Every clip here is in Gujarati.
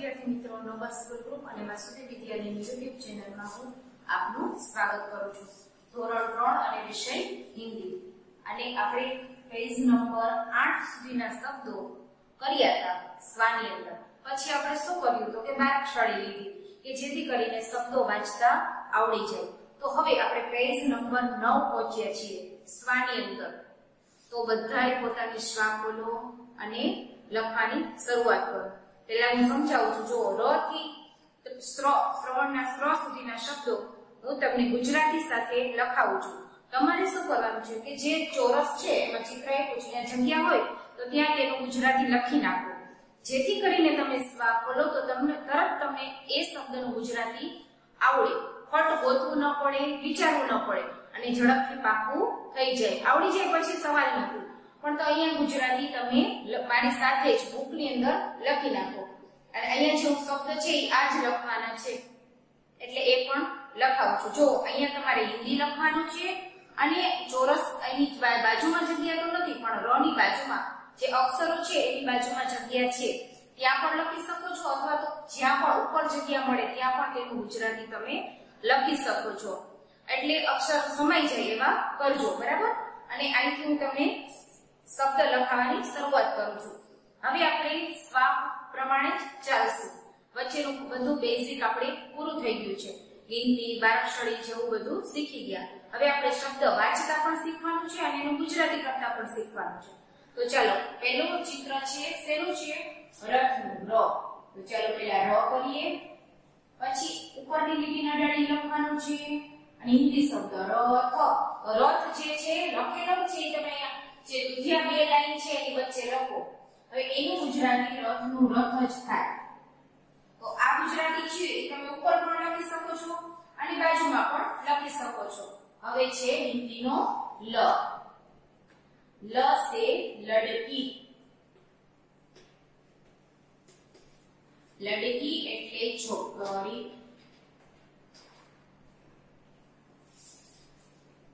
વિદ્યાર્થી મિત્રો નોબલ ગ્રુપ અને વાસુદેવ વિદ્યાલયની યુટ્યુબ ચેનલમાં હું આપનું સ્વાગત કરું છું. ધોરણ ત્રણ અને વિષય હિન્દી. અને આપણે પેજ નંબર આઠ સુધીના શબ્દો કર્યા હતા સ્વાની અંદર પછી આપણે શું કર્યું તો કે બારાક્ષળી લીધી, કે જેથી કરીને શબ્દો વાંચતા આવડી જાય. તો હવે આપણે પેજ નંબર નવ પહોંચ્યા છીએ સ્વાની અંદર. તો બધાએ પોતાની શ્વા બોલો અને લખવાની શરૂઆત કરો. પહેલા હું સમજાવું છું જો ર થી શ્રવણના સ્ર સુધીના શબ્દો હું તમને ગુજરાતી સાથે લખાવું છું તમારે શું કરવાનું છે કે જે ચોરસ છે એમાં ચિત્ર આપ્યું છે જગ્યા હોય તો ત્યાં તેનું ગુજરાતી લખી નાખો જેથી કરીને તમે સ્વા ખોલો તો તમને તરત તમને એ શબ્દનું ગુજરાતી આવડે ફટ ગોતવું ન પડે વિચારવું ન પડે અને ઝડપથી પાકું થઈ જાય આવડી જાય પછી સવાલ નથી પણ તો અહીંયા ગુજરાતી તમે મારી સાથે જ બુકની અંદર લખી નાખો. અને અહીંયા જે શબ્દ છે એ આ જ લખવાના છે. એટલે એ પણ લખાવું છું. જો અહીંયા તમારે હિન્દી લખવાનું છે અને ચોરસ અહીંની બાજુમાં જગ્યા તો નથી, પણ ર ની બાજુમાં જે અક્ષરો છે એની બાજુમાં જગ્યા છે, ત્યાં પણ લખી શકો છો અથવા તો જ્યાં પણ ઉપર જગ્યા મળે ત્યાં પણ તેનું ગુજરાતી તમે લખી શકો છો. એટલે અક્ષર સમાઈ જાય એવા કરજો, બરાબર? અને અહીંથી હું તમને શબ્દ લખવાની શરૂઆત કરું છું. હવે આપણે સ્વા પ્રમાણે જ ચાલશું. વચ્ચેનું બધું બેઝિક આપણે પૂરું થઈ ગયું છે. હિન્દી બારાક્ષળી જેવું બધું શીખી ગયા. હવે આપણે શબ્દ વાંચતા પણ શીખવાનું છે અને એનું ગુજરાતી કરતા પણ શીખવાનું છે. તો ચાલો, પહેલું ચિત્ર છે, શેનું છે? રથનું, ર. તો ચાલો પહેલા ર કરીએ. પછી ઉપરની લીટીના ડાળી લખવાનું છે. અને હિન્દી શબ્દ રથ રથ જે છે, લખેલો છે તમે અહીંયા જે દુધિયા બે લાઈન છે એની વચ્ચે લખો. હવે એનું ગુજરાતી રથનું રથ જ થાય. તો આ ગુજરાતી છે એ તમે ઉપર પણ લખી શકો છો અને બાજુમાં પણ લખી શકો છો. હવે છે હિન્દીનો લ. લ સે લડકી. લડકી એટલે છોકરી.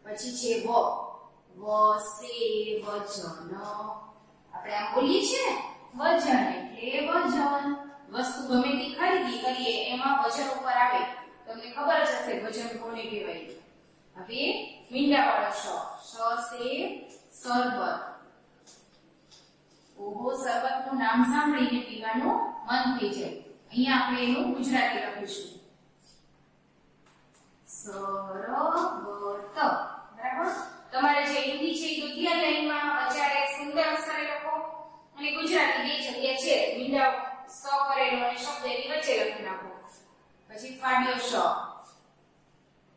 પછી છે વ. વ સે વજન. આપણે આ બોલીએ છીએ ને, વજન એટલે વજન. વસ્તુ ગમે તે ખરીદી કરીએ, એમાં વજન ઉપર આવે. તમને ખબર જ હશે વજન કોને કહેવાય. હવે મીંડાવાળો શ શ સે સરબત. ઓહો શરબતનું નામ સાંભળીને પીવાનું મન થઈ જાય. અહીંયા આપણે એનું ગુજરાતી લખીશું. સરબત. બરાબર? તમારે જે હિન્દી છે, એ દુધિયા લાઈનમાં વચારે સુંદર અક્ષરે લખો અને ગુજરાતી બે જગ્યા છે મીંડા સ કરેલો અને શબ્દ એની વચ્ચે લખી નાખો. પછી ફાડ્યો શ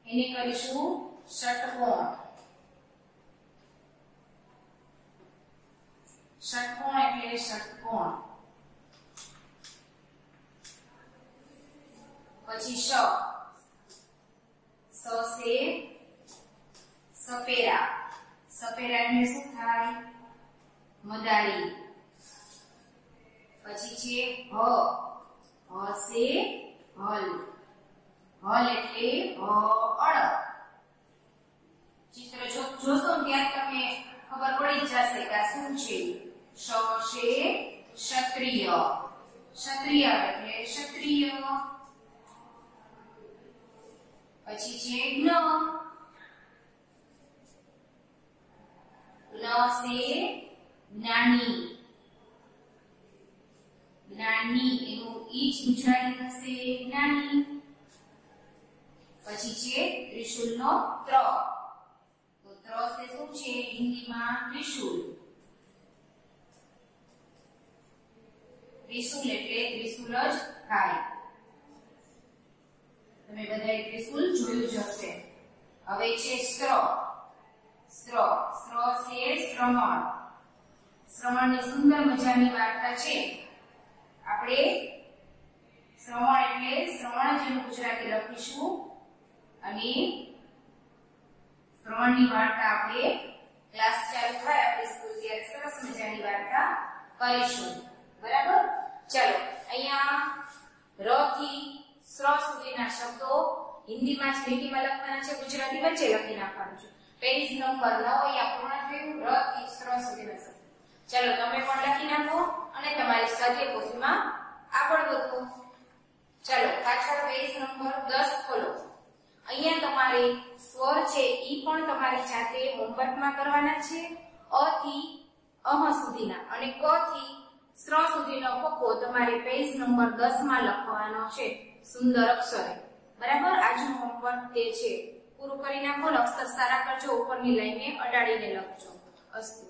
એને કરીશું ષટકોણ. ષટકોણ એટલે ષટકોણ. પછી શ સ સે સપેરા સપેરા એટલે શું થાય? મદારી. પછી છે હ. હ સે હલ. હલ એટલે હ અળ. ચિત્ર જો જોશો ત્યાં તમને ખબર પડી જ જશે કે શું છે? શે ક્ષત્રિય. ક્ષત્રિય એટલે ક્ષત્રિય. પછી છે જ્ઞ ન સે નાની જ્ઞાની એનું ઈ જ થશે નાની પછી છે ત્રિશુલનો ત્ર તો ત્ર તે શું છે હિન્દીમાં ત્રિશુલ ત્રિશુલ એટલે ત્રિશુલ જ થાય। તમે બધાએ ત્રિશુલ જોયું જ હશે। હવે છે સ્ત્ર સ્ત્ર સ્ત્ર છે શ્રમણ. શ્રમણની સુંદર મજાની વાર્તા છે. આપણે શ્રવણ એટલે શ્રવણ જેનું ગુજરાતી લખીશું. અને શ્રવણની વાર્તા આપણે ક્લાસ ચાલુ થાય, આપણે સ્કૂલ ત્યારે સરસ મજાની વાર્તા કરીશું. બરાબર? ચલો, અહીંયા ર થી સ્ર સુધીના શબ્દો હિન્દીમાં જ લીટીમાં લખવાના છે ગુજરાતી વચ્ચે લખી નાખવાનું છે. પેજ નંબર 9 આપણને જોયું ર થી સ્ર સુધીના શબ્દ ચલો, તમે પણ લખી નાખો અને તમારી સાથે પોથીમાં આગળ વધો. ચલો, પાછળ પેજ નંબર 10 ખોલો. અહીંયા તમારે સ્વર છે ઈ પણ તમારી જાતે હોમવર્કમાં કરવાના છે, અ થી અહ સુધીના અને ક થી શ્ર સુધીનો પક્કો તમારે પેજ નંબર 10 માં લખવાનો છે, સુંદર અક્ષરે. બરાબર? આજનું હોમવર્ક તે છે. પૂરું કરી નાખો અક્ષર સારા કરજો ઉપરની લાઈને અડાડીને લખજો. અસ્તુ.